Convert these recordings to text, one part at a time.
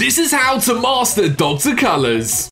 This is how to master Dr. Colors.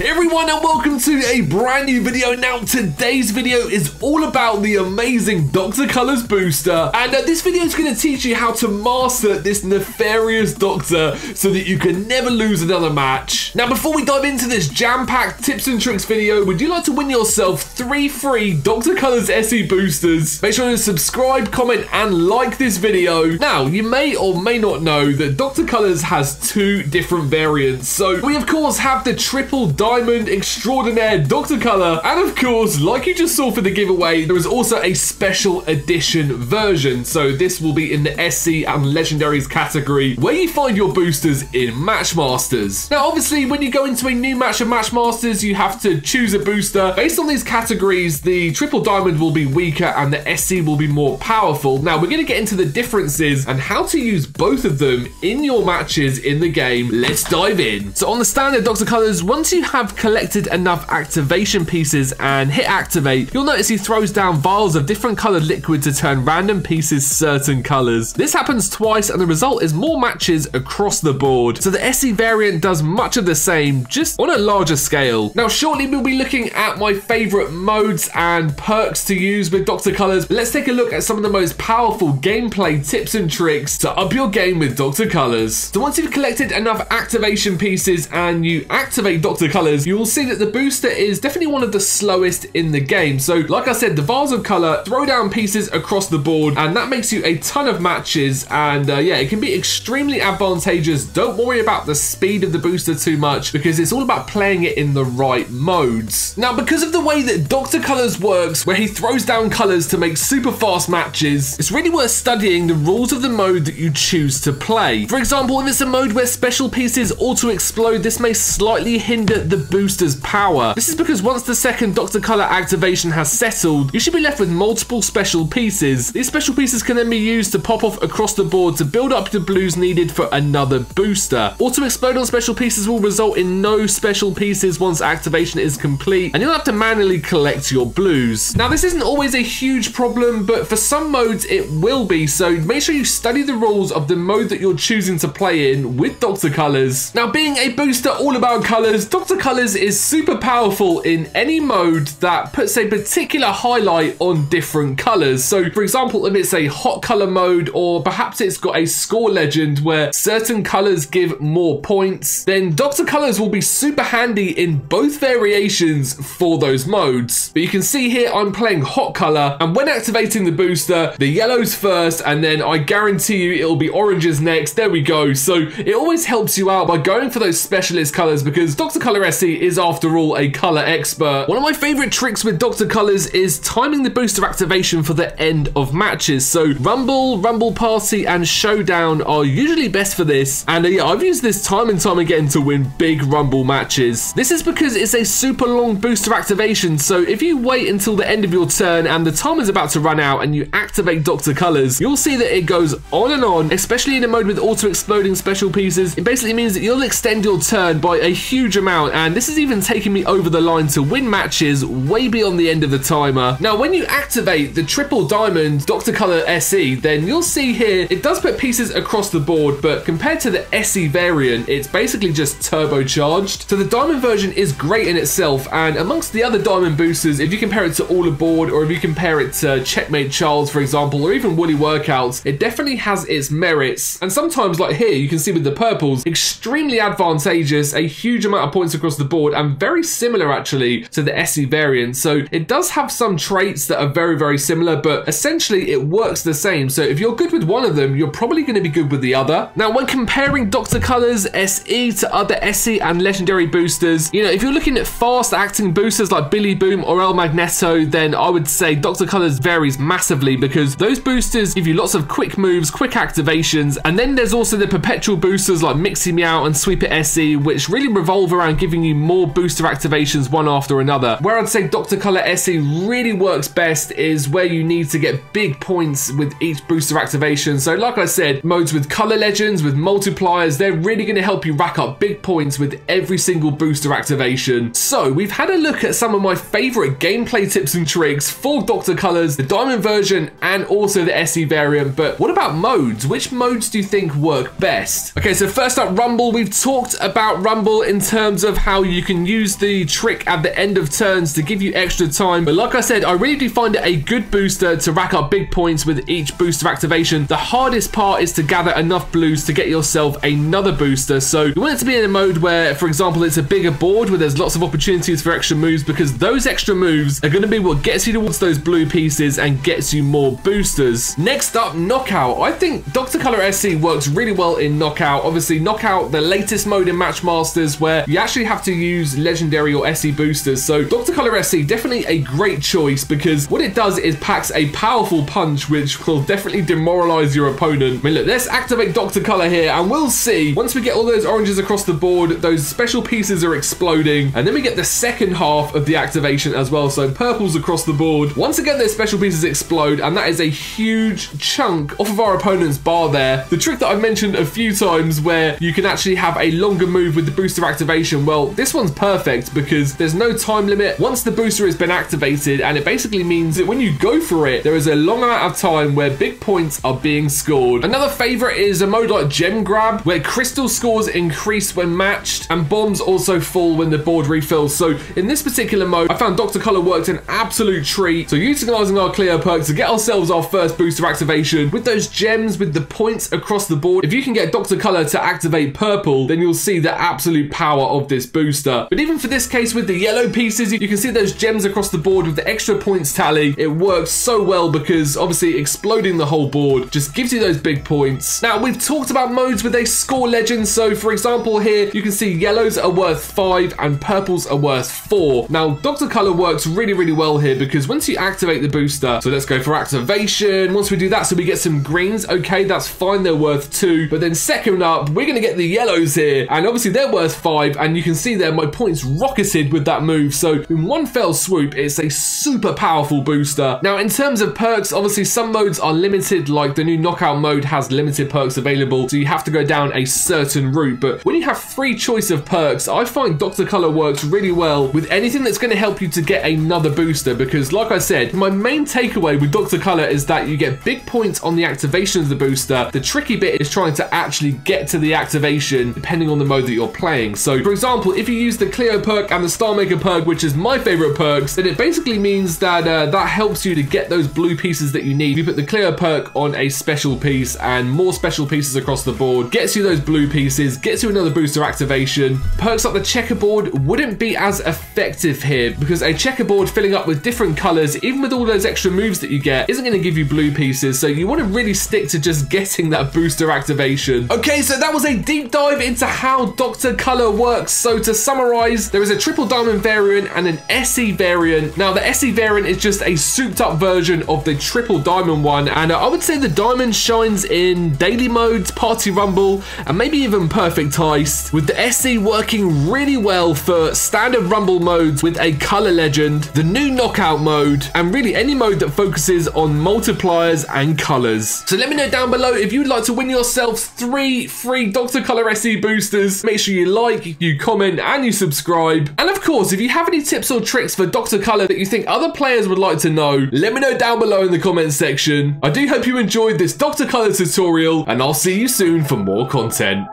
Hey everyone and welcome to a brand new video. Now today's video is all about the amazing Dr. Colors booster and uh, this video is going to teach you how to master this nefarious Doctor so that you can never lose another match. Now before we dive into this jam-packed tips and tricks video, would you like to win yourself three free Dr. Colors SE boosters? Make sure to subscribe, comment and like this video. Now you may or may not know that Dr. Colors has two different variants. So we of course have the triple Diamond Extraordinaire Dr. Color. And of course, like you just saw for the giveaway, there is also a special edition version. So this will be in the SE and Legendaries category where you find your boosters in Match Masters. Now, obviously, when you go into a new match of Match Masters, you have to choose a booster. Based on these categories, the Triple Diamond will be weaker and the SC will be more powerful. Now, we're going to get into the differences and how to use both of them in your matches in the game. Let's dive in. So on the standard Dr. Colors, once you have have collected enough activation pieces and hit activate, you'll notice he throws down vials of different colored liquid to turn random pieces certain colors. This happens twice and the result is more matches across the board. So the SE variant does much of the same, just on a larger scale. Now shortly we'll be looking at my favorite modes and perks to use with Dr. Colors. Let's take a look at some of the most powerful gameplay tips and tricks to up your game with Dr. Colors. So once you've collected enough activation pieces and you activate Dr. Colors, colors, you will see that the booster is definitely one of the slowest in the game. So like I said, the Vials of Color throw down pieces across the board and that makes you a ton of matches. And uh, yeah, it can be extremely advantageous. Don't worry about the speed of the booster too much because it's all about playing it in the right modes. Now, because of the way that Dr. Colors works, where he throws down colors to make super fast matches, it's really worth studying the rules of the mode that you choose to play. For example, if it's a mode where special pieces auto explode, this may slightly hinder the booster's power. This is because once the second Dr. Color activation has settled, you should be left with multiple special pieces. These special pieces can then be used to pop off across the board to build up the blues needed for another booster. Auto explode on special pieces will result in no special pieces once activation is complete, and you'll have to manually collect your blues. Now, this isn't always a huge problem, but for some modes it will be, so make sure you study the rules of the mode that you're choosing to play in with Dr. Colors. Now, being a booster all about colors, Dr. Colors is super powerful in any mode that puts a particular highlight on different colors. So for example, if it's a hot color mode or perhaps it's got a score legend where certain colors give more points, then Dr. Colors will be super handy in both variations for those modes. But you can see here I'm playing hot color and when activating the booster, the yellows first and then I guarantee you it'll be oranges next. There we go. So it always helps you out by going for those specialist colors because Dr. Color SE is after all a color expert. One of my favorite tricks with Dr. Colors is timing the booster activation for the end of matches. So Rumble, Rumble Party and Showdown are usually best for this. And uh, yeah, I've used this time and time again to win big Rumble matches. This is because it's a super long booster activation. So if you wait until the end of your turn and the time is about to run out and you activate Dr. Colors, you'll see that it goes on and on, especially in a mode with auto exploding special pieces. It basically means that you'll extend your turn by a huge amount. And this is even taking me over the line to win matches way beyond the end of the timer. Now, when you activate the triple diamond Dr. Color SE, then you'll see here, it does put pieces across the board, but compared to the SE variant, it's basically just turbocharged. So the diamond version is great in itself, and amongst the other diamond boosters, if you compare it to All Aboard, or if you compare it to Checkmate Charles, for example, or even Woolly Workouts, it definitely has its merits. And sometimes, like here, you can see with the purples, extremely advantageous, a huge amount of points across the board, and very similar actually to the SE variant. So it does have some traits that are very, very similar, but essentially it works the same. So if you're good with one of them, you're probably going to be good with the other. Now, when comparing Dr. Colors SE to other SE and legendary boosters, you know, if you're looking at fast acting boosters like Billy Boom or El Magneto, then I would say Dr. Colors varies massively because those boosters give you lots of quick moves, quick activations, and then there's also the perpetual boosters like Mixie Meow and Sweeper SE, which really revolve around giving giving you more booster activations one after another. Where I'd say Dr. Color SE really works best is where you need to get big points with each booster activation. So like I said, modes with color legends, with multipliers, they're really going to help you rack up big points with every single booster activation. So we've had a look at some of my favorite gameplay tips and tricks for Dr. Colors, the diamond version, and also the SE variant. But what about modes? Which modes do you think work best? Okay, so first up, Rumble. We've talked about Rumble in terms of how you can use the trick at the end of turns to give you extra time. But like I said, I really do find it a good booster to rack up big points with each booster activation. The hardest part is to gather enough blues to get yourself another booster. So you want it to be in a mode where, for example, it's a bigger board where there's lots of opportunities for extra moves because those extra moves are going to be what gets you towards those blue pieces and gets you more boosters. Next up, Knockout. I think Dr. Color SE works really well in Knockout. Obviously, Knockout, the latest mode in Match Masters where you actually have to use Legendary or SE boosters. So Dr. Color SE, definitely a great choice because what it does is packs a powerful punch which will definitely demoralize your opponent. I mean, look, let's activate Dr. Color here and we'll see. Once we get all those oranges across the board, those special pieces are exploding. And then we get the second half of the activation as well. So purples across the board. Once again, those special pieces explode and that is a huge chunk off of our opponent's bar there. The trick that I've mentioned a few times where you can actually have a longer move with the booster activation. Well, this one's perfect because there's no time limit. Once the booster has been activated and it basically means that when you go for it, there is a long amount of time where big points are being scored. Another favorite is a mode like Gem Grab where crystal scores increase when matched and bombs also fall when the board refills. So in this particular mode, I found Dr. Color worked an absolute treat. So utilizing our Cleo perk to get ourselves our first booster activation with those gems with the points across the board. If you can get Dr. Color to activate purple, then you'll see the absolute power of this booster. But even for this case with the yellow pieces, you can see those gems across the board with the extra points tally. It works so well because obviously exploding the whole board just gives you those big points. Now we've talked about modes with a score legend. So for example here, you can see yellows are worth five and purples are worth four. Now Dr. Color works really, really well here because once you activate the booster, so let's go for activation. Once we do that, so we get some greens. Okay, that's fine. They're worth two. But then second up, we're going to get the yellows here. And obviously they're worth five. And you can see there, my points rocketed with that move. So in one fell swoop, it's a super powerful booster. Now, in terms of perks, obviously some modes are limited, like the new knockout mode has limited perks available. So you have to go down a certain route. But when you have free choice of perks, I find Dr. Color works really well with anything that's going to help you to get another booster. Because like I said, my main takeaway with Dr. Color is that you get big points on the activation of the booster. The tricky bit is trying to actually get to the activation depending on the mode that you're playing. So for example, if you use the Cleo perk and the Star Maker perk, which is my favorite perks, then it basically means that uh, that helps you to get those blue pieces that you need. You put the Cleo perk on a special piece and more special pieces across the board, gets you those blue pieces, gets you another booster activation. Perks like the checkerboard wouldn't be as effective here because a checkerboard filling up with different colors, even with all those extra moves that you get, isn't going to give you blue pieces. So you want to really stick to just getting that booster activation. Okay, so that was a deep dive into how Dr. Color works. So to summarize, there is a triple diamond variant and an SE variant. Now the SE variant is just a souped up version of the triple diamond one. And I would say the diamond shines in daily modes, party rumble, and maybe even perfect heist. With the SE working really well for standard rumble modes with a color legend, the new knockout mode, and really any mode that focuses on multipliers and colors. So let me know down below if you'd like to win yourself three free Dr. Color SE boosters. Make sure you like, you comment, and you subscribe. And of course, if you have any tips or tricks for Dr. Color that you think other players would like to know, let me know down below in the comments section. I do hope you enjoyed this Dr. Color tutorial, and I'll see you soon for more content.